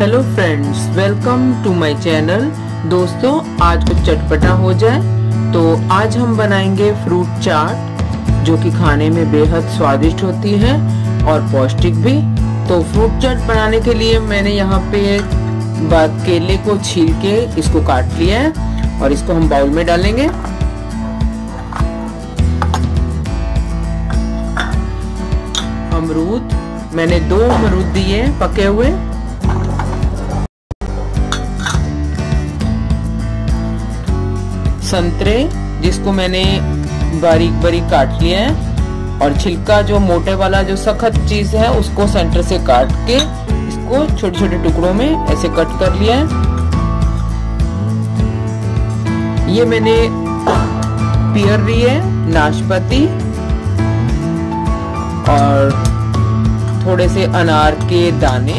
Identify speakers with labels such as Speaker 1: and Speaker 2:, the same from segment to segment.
Speaker 1: Hello friends welcome to my channel दोस्तों, आज कुछ चटपटा हो जाए तो आज हम बनाएँगे फ्रूट चाट जो कि खाने में बेहद स्वादिष्ट होती है और पौष्टिक भी। तो फ्रूट चाट बनाने के लिए मैंने यहाँ पे केले को छील के इसको काट लिया है और इसको हम बाउल में डालेंगे। अमरूद, मैंने दो अमरूद दिए पके हुए। संतरे, जिसको मैंने बारीक बारीक काट लिया है, और छिलका जो मोटे वाला जो सख्त चीज़ है, उसको सेंटर से काट के इसको छोटे छोटे टुकड़ों में ऐसे कट कर लिया है। ये मैंने पियर ली है, नाशपाती, और थोड़े से अनार के दाने।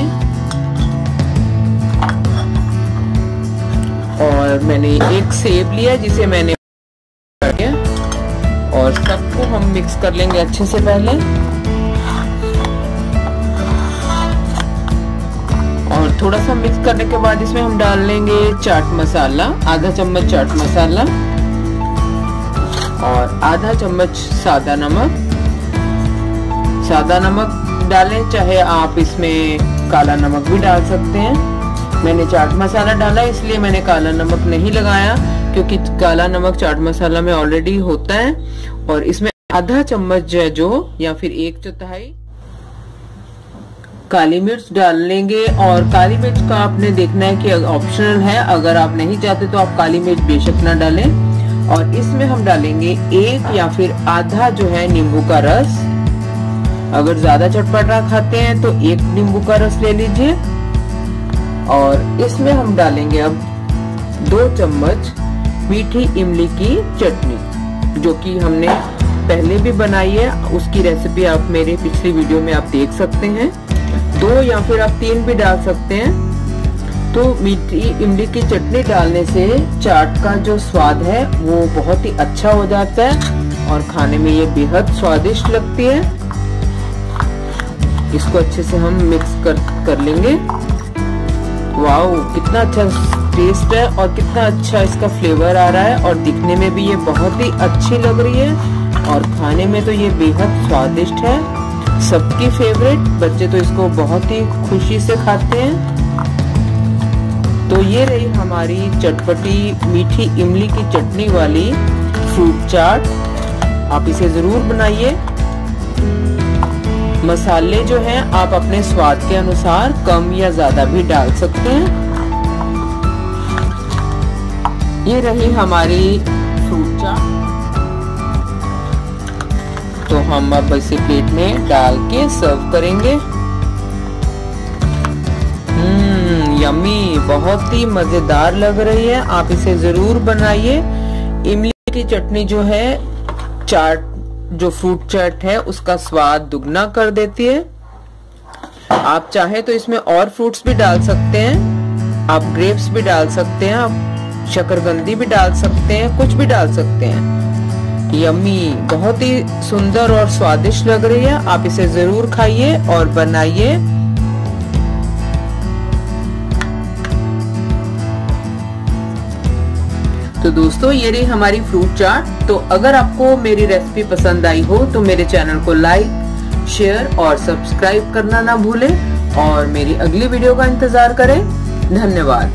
Speaker 1: और मैंने एक सेब लिया जिसे मैंने और सबको हम मिक्स कर लेंगे अच्छे से पहले। और थोड़ा सा मिक्स करने के बाद इसमें हम डाल लेंगे चाट मसाला, आधा चम्मच चाट मसाला और आधा चम्मच सादा नमक। सादा नमक डालें, चाहे आप इसमें काला नमक भी डाल सकते हैं। मैंने चाट मसाला डाला, इसलिए मैंने काला नमक नहीं लगाया, क्योंकि काला नमक चाट मसाला में ऑलरेडी होता है, और इसमें आधा चम्मच जो या फिर एक चौथाई काली मिर्च डाल लेंगे, और काली मिर्च का आपने देखना है कि ऑप्शनल है, अगर आप नहीं चाहते तो आप काली मिर्च बेशक ना डालें, और इसमें हम डालेंगे एक या फिर आधा जो है नींबू का रस। अगर ज़्यादा चटपटा खाते हैं तो एक नींबू का रस ले लीजिए। और इसमें हम डालेंगे अब दो चम्मच मीठी इमली की चटनी, जो कि हमने पहले भी बनाई है। उसकी रेसिपी आप मेरे पिछली वीडियो में आप देख सकते हैं। दो या फिर आप तीन भी डाल सकते हैं। तो मीठी इमली की चटनी डालने से चाट का जो स्वाद है, वो बहुत ही अच्छा हो जाता है और खाने में ये बेहद स्वादिष्ट लगती है। इसको अच्छे से हम मिक्स कर कर लेंगे। वाओ कितना अच्छा टेस्ट है और कितना अच्छा इसका फ्लेवर आ रहा है और दिखने में भी ये बहुत ही अच्छी लग रही है और खाने में तो ये बेहद स्वादिष्ट है। सबकी फेवरेट बच्चे तो इसको बहुत ही खुशी से खाते हैं। तो ये रही हमारी चटपटी मीठी इमली की चटनी वाली फ्रूट चाट। आप इसे ज़रूर बनाइए। मसाले जो हैं, आप अपने स्वाद के अनुसार कम या ज़्यादा भी डाल सकते हैं। ये रही हमारी फ्रूट चाट तो हम अब इसे प्लेट में डाल के सर्व करेंगे। हम्म यमी बहुत ही मज़ेदार लग रही है। आप इसे ज़रूर बनाइए। इमली की चटनी जो है, चाट जो फ्रूट चाट है, उसका स्वाद दुगना कर देती है। आप चाहे तो इसमें और फ्रूट्स भी डाल सकते हैं। आप ग्रेप्स भी डाल सकते हैं, आप शकरगंदी भी डाल सकते हैं, कुछ भी डाल सकते हैं। यमी बहुत ही सुंदर और स्वादिष्ट लग रही है। आप इसे ज़रूर खाइए और बनाइए। तो दोस्तों, ये रही हमारी फ्रूट चाट तो अगर आपको मेरी रेसिपी पसंद आई हो तो मेरे चैनल को लाइक शेयर और सब्सक्राइब करना ना भूलें। और मेरी अगली वीडियो का इंतज़ार करें। धन्यवाद।